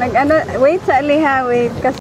Nag ano, wait sa liha, wait. Kasi